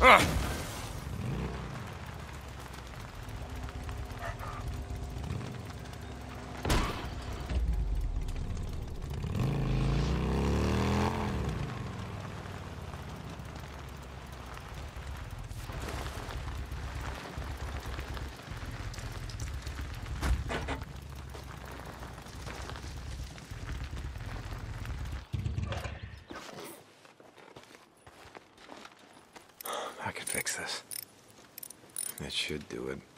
Ugh. Should do it.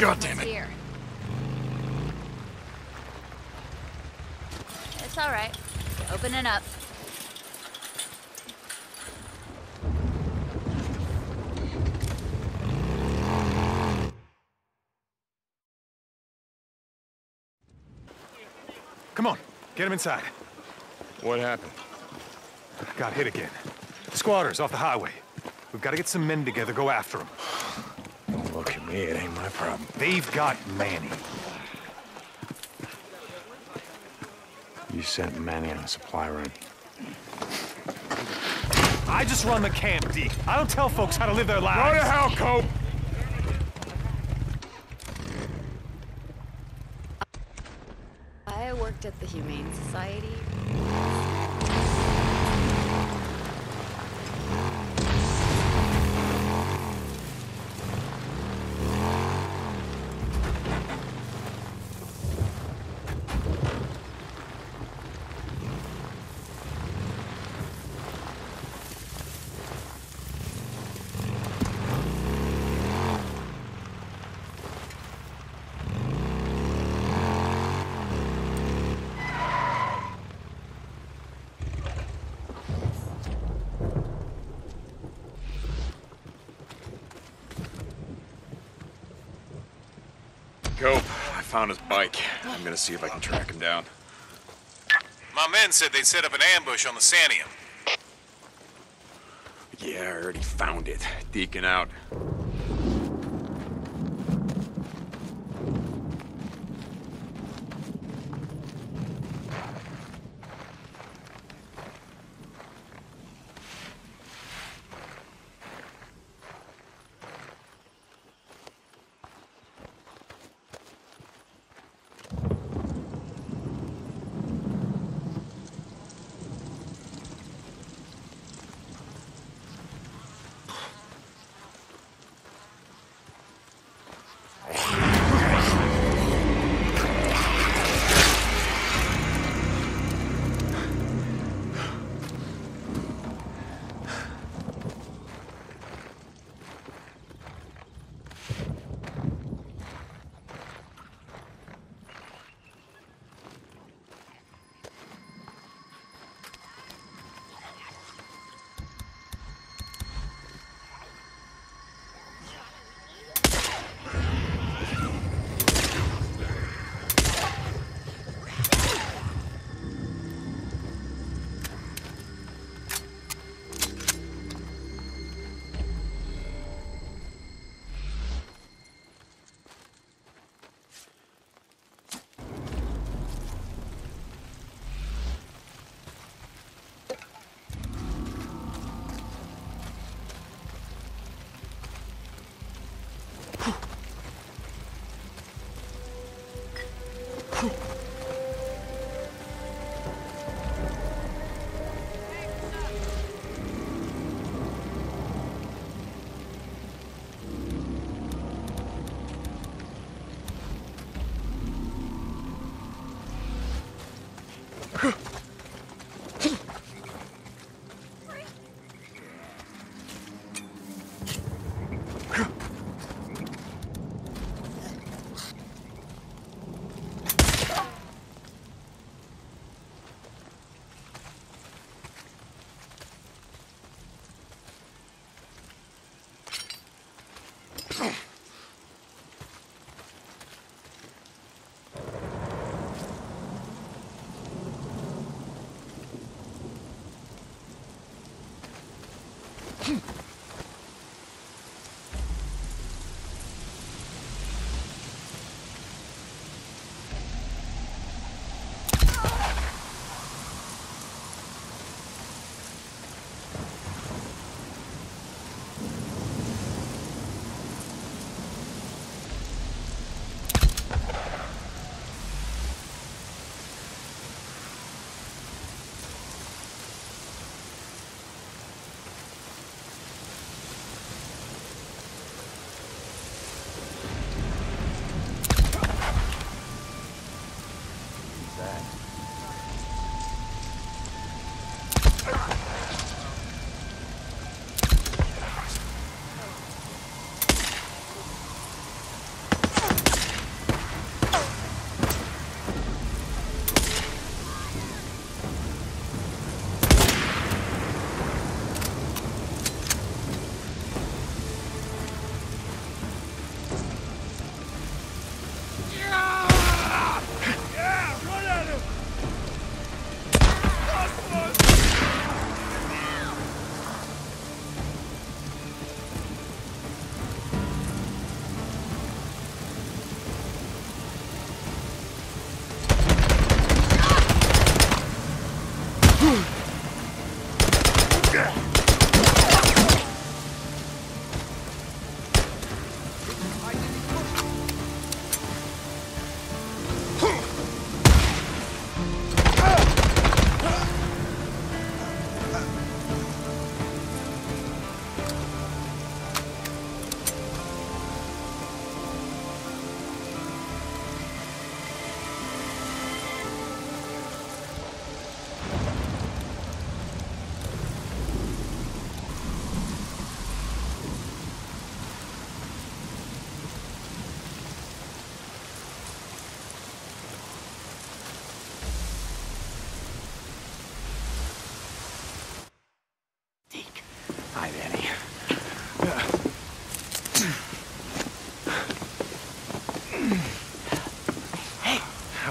God damn it. here. It's all right. Open it up. Come on, get him inside. What happened? Got hit again. Squatters off the highway. We've got to get some men together, go after them. Don't look at me, it ain't my problem. They've got Manny. You sent Manny on a supply run. I just run the camp, Deke. I don't tell folks how to live their lives. Go to hell, Cope! I worked at the Humane Society. Cope, I found his bike. I'm gonna see if I can track him down. My men said they'd set up an ambush on the Sanium. Yeah, I already found it. Deacon out.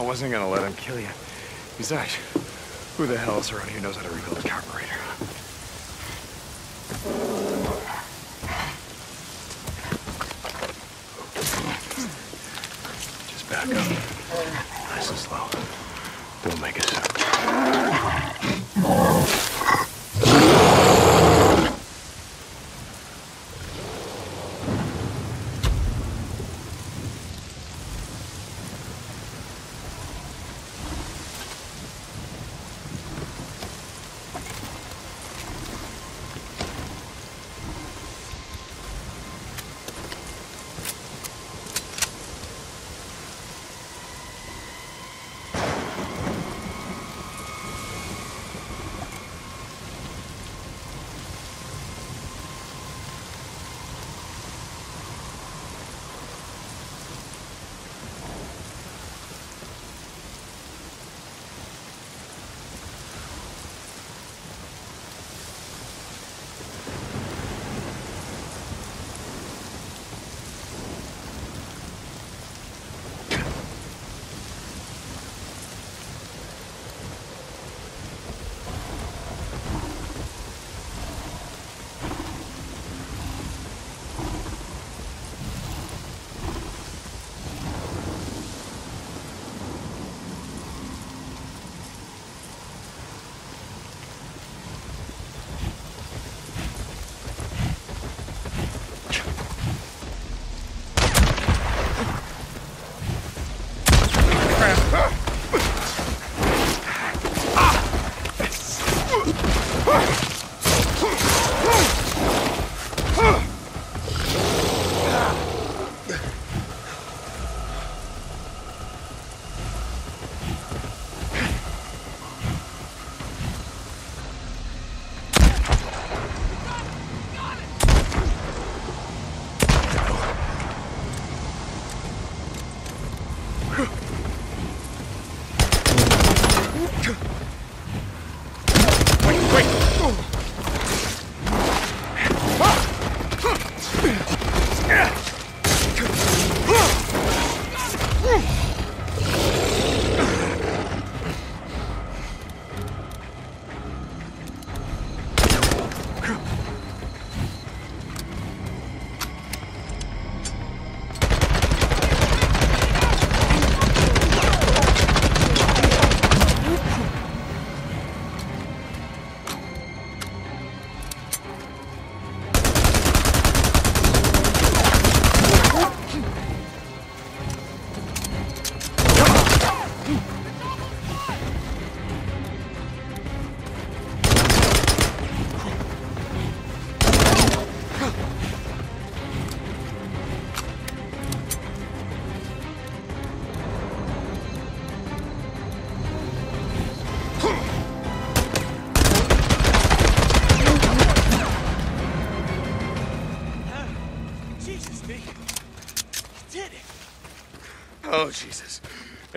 Wasn't gonna let him kill you. Besides, who the hell else around here who knows how to rebuild a carburetor? Just back up. Nice and slow. Don't make a sound.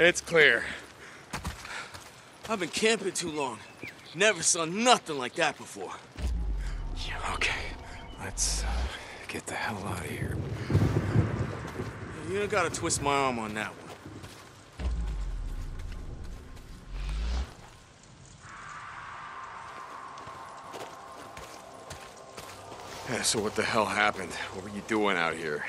It's clear. I've been camping too long. Never saw nothing like that before. Yeah, okay. Let's uh, get the hell out of here. You don't gotta twist my arm on that one. Yeah, so what the hell happened? What were you doing out here?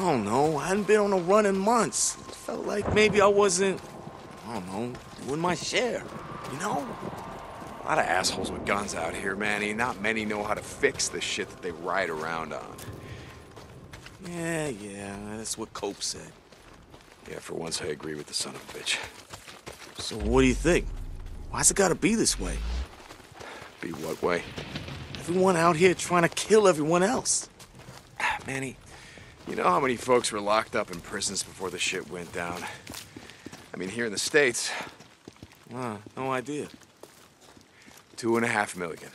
I don't know. I hadn't been on a run in months. It felt like maybe I wasn't, I don't know, doing my share. You know? A lot of assholes with guns out here, Manny. Not many know how to fix the shit that they ride around on. Yeah, yeah, that's what Cope said. Yeah, for once I agree with the son of a bitch. So what do you think? Why's it gotta be this way? Be what way? Everyone out here trying to kill everyone else. Ah, Manny, you know how many folks were locked up in prisons before the shit went down? I mean, here in the States, Uh, no idea. two and a half million.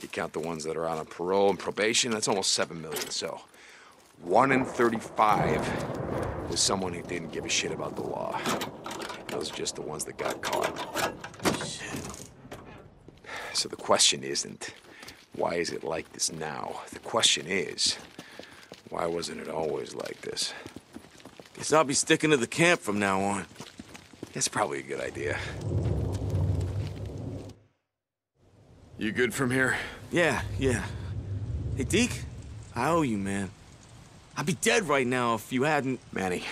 You count the ones that are on parole and probation, that's almost seven million. So, one in 35 was someone who didn't give a shit about the law. Those are just the ones that got caught. So the question isn't, why is it like this now? The question is, why wasn't it always like this? Guess I'll be sticking to the camp from now on. That's probably a good idea. You good from here? Yeah, yeah. Hey, Deke, I owe you, man. I'd be dead right now if you hadn't... Manny,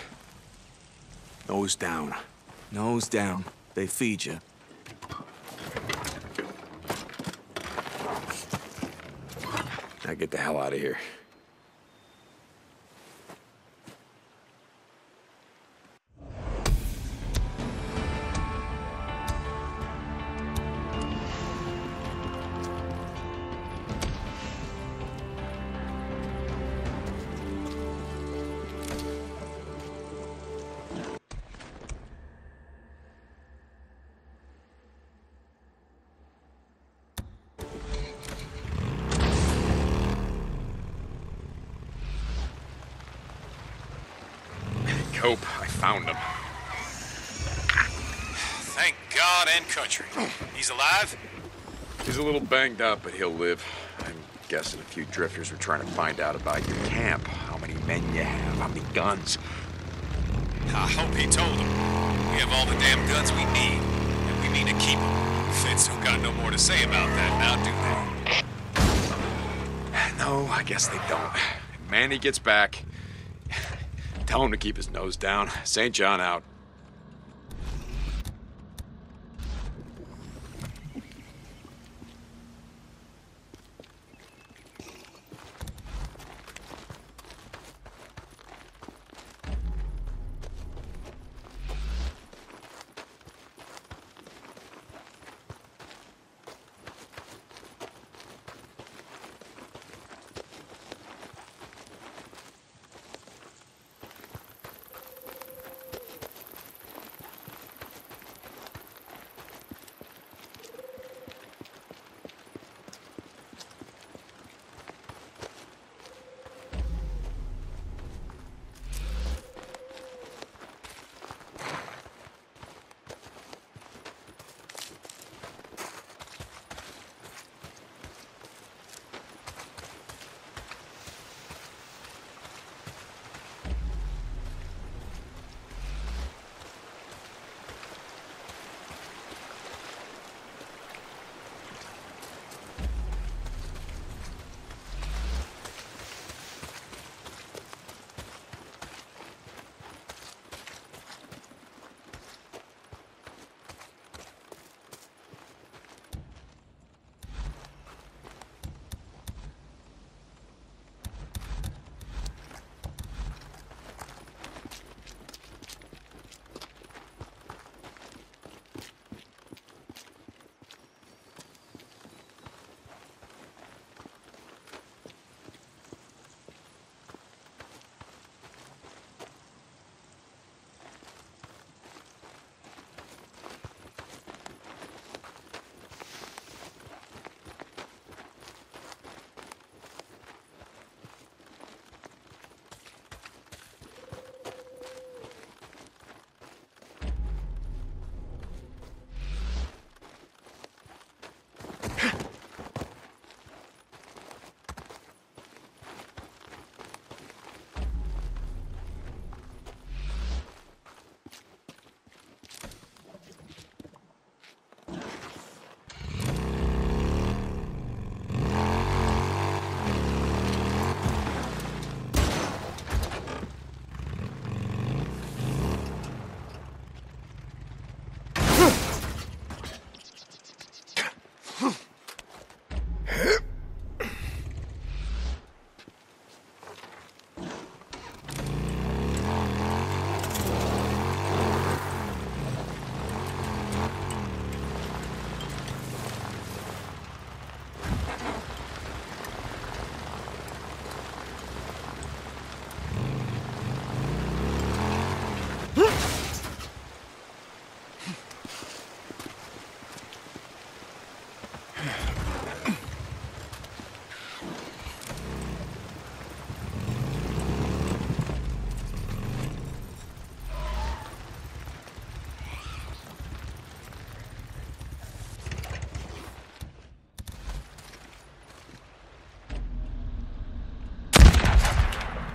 nose down. Nose down. They feed you. Now get the hell out of here. He's alive? He's a little banged up, but he'll live. I'm guessing a few drifters were trying to find out about your camp, how many men you have, how many guns. I hope he told them. We have all the damn guns we need, and we mean to keep them. Feds don't got no more to say about that now, do they? No, I guess they don't. Manny gets back. Tell him to keep his nose down. St. John out.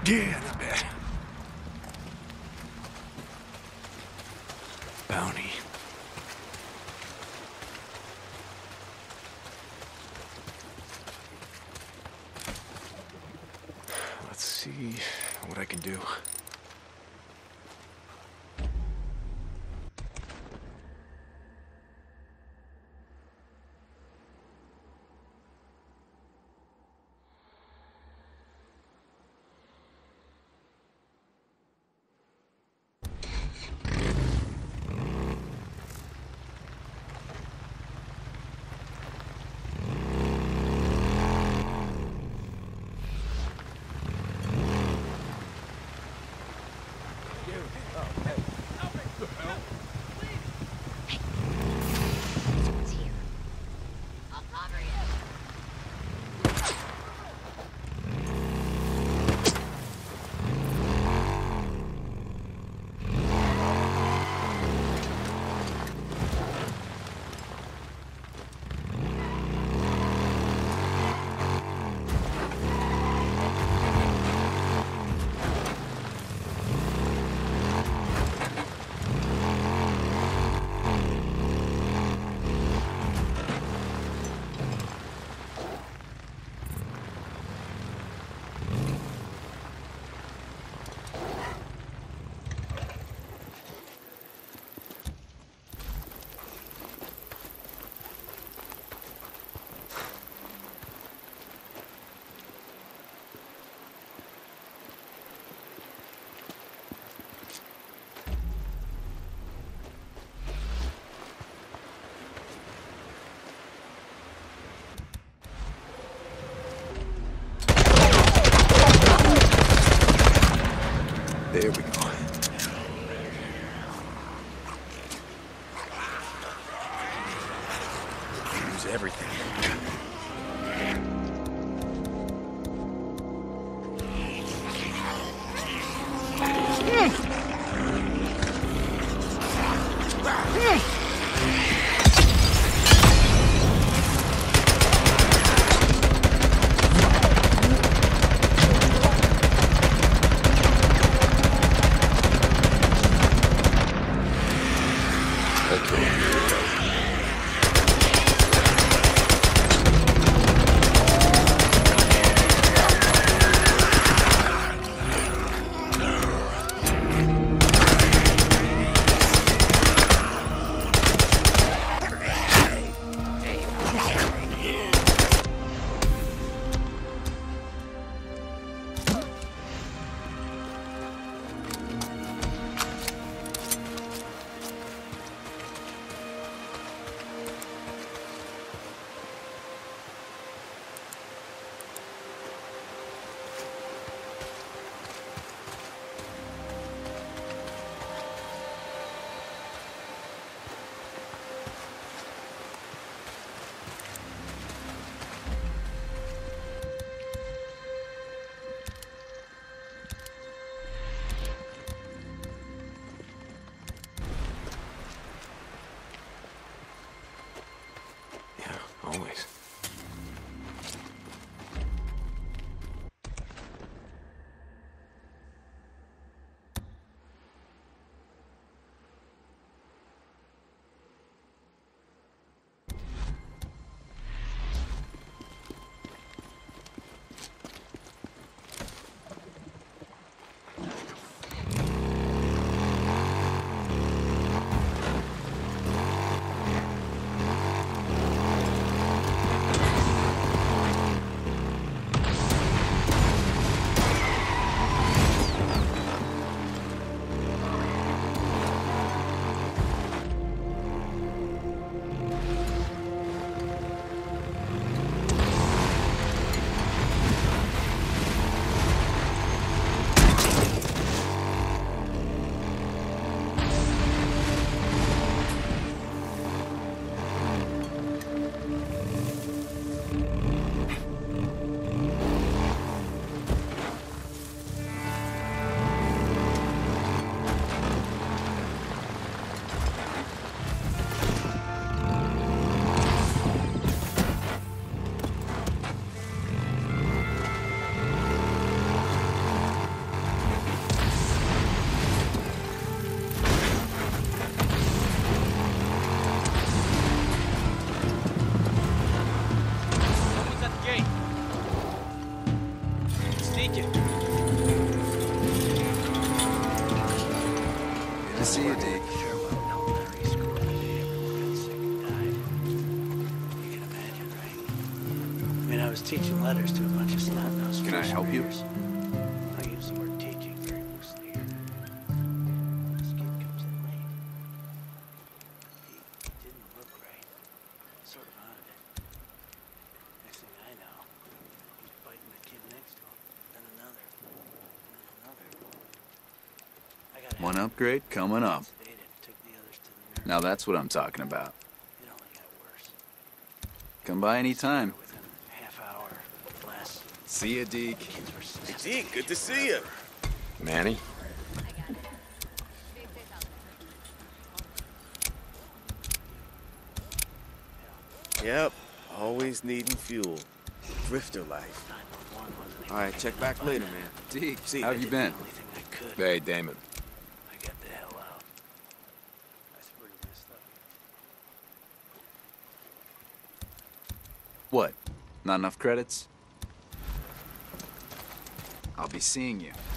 Yeah, I help you? I use the word very loosely here. This kid comes in late. He didn't look right. Sort of out of it. Next thing I know, he's biting the kid next to him, then another, then another. I got One upgrade coming up. sedated, took the others to the nurse. Now that's what I'm talking about. It only got worse. Come by anytime. Within a half hour, less, See you, Deke. kids were snapping. Deke, good to see you. Manny? I got it. Big fish out there. Yep, always needing fuel. Drifter life. 911 wasn't even All right, check back later, man. Deke, See, how have you been? only thing I could. Hey, Damon. I got the hell out. That's pretty messed up. What? Not enough credits? Be seeing you.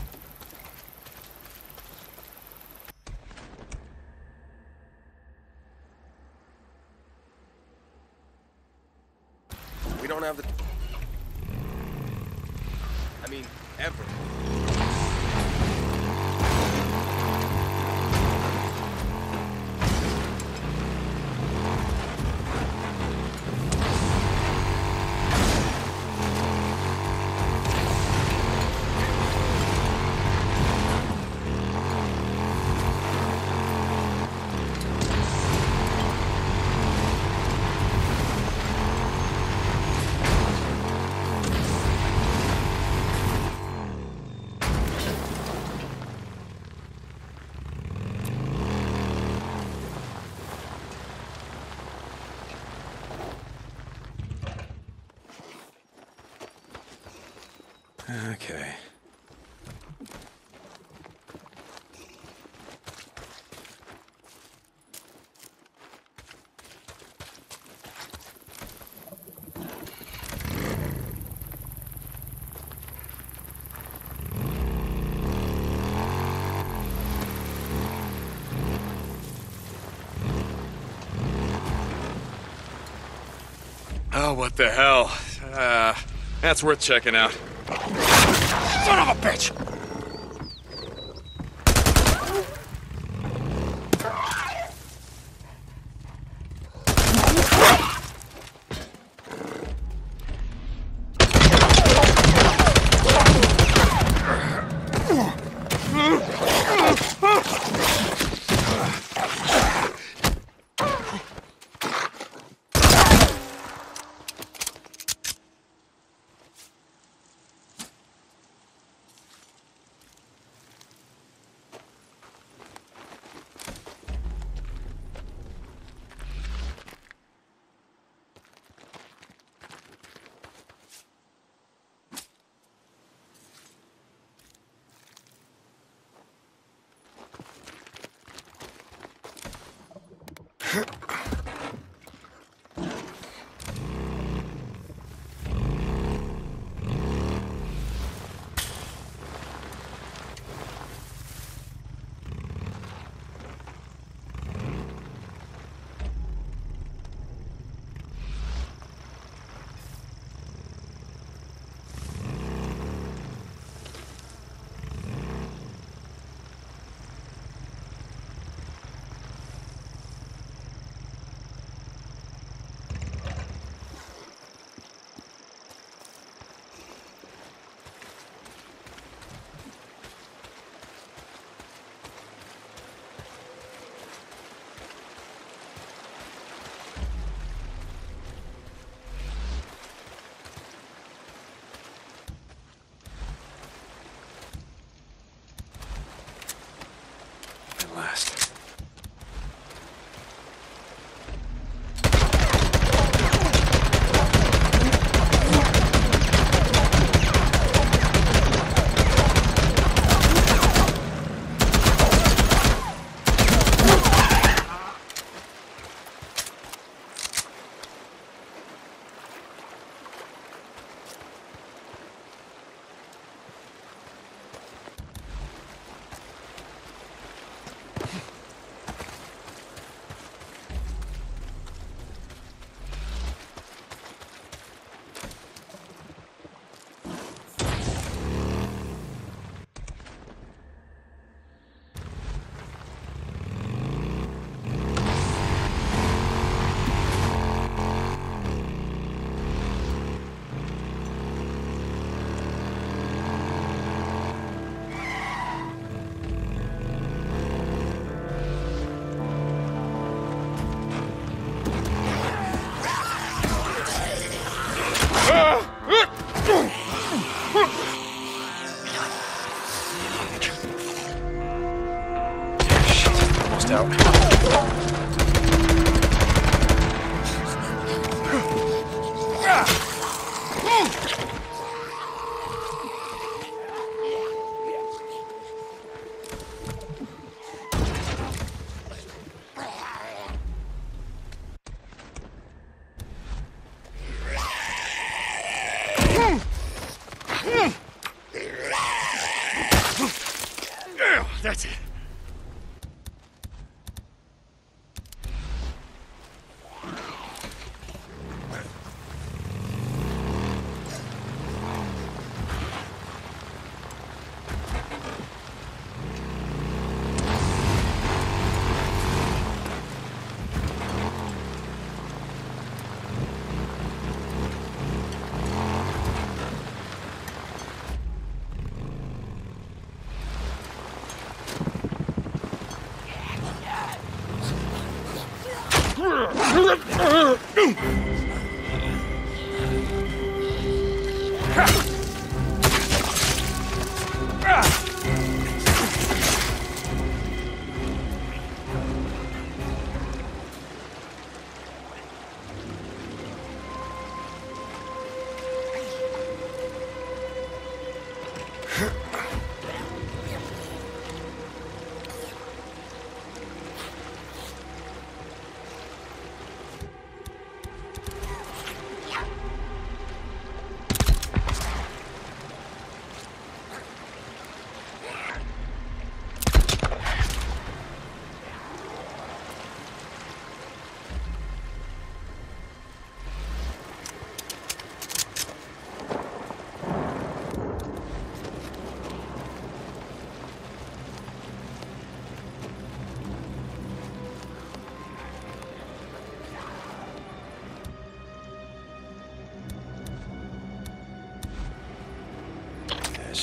Okay. Oh, what the hell? Uh, that's worth checking out. Son of a bitch!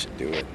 Should do it.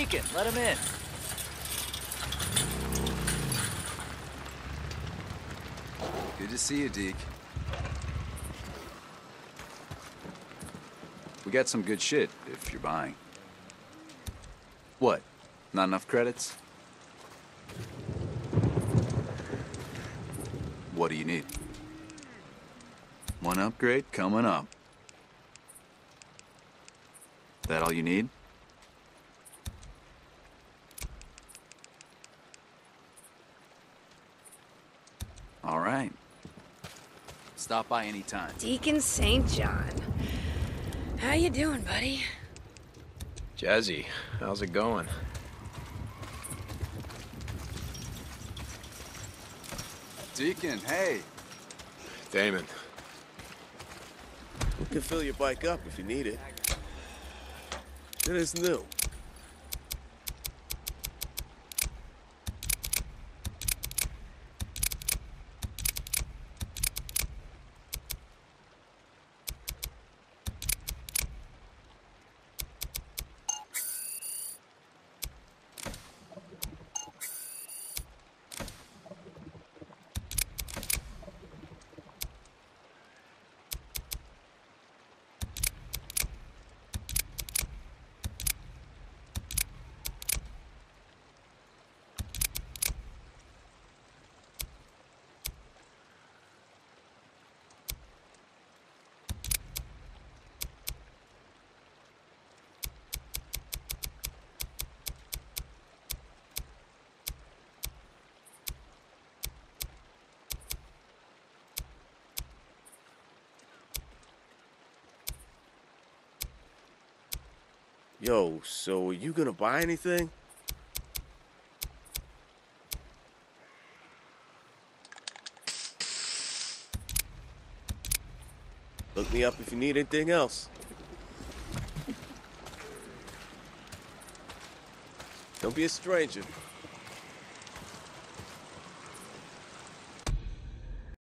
Deacon. Let him in. Good to see you, Deke. We got some good shit, if you're buying. What? Not enough credits? What do you need? One upgrade coming up. That all you need? All right. Stop by anytime. Deacon St. John. How you doing, buddy? Jazzy, how's it going? Deacon, hey. Damon, We can fill your bike up if you need it. It is new. Yo, so are you gonna buy anything? Look me up if you need anything else. Don't be a stranger.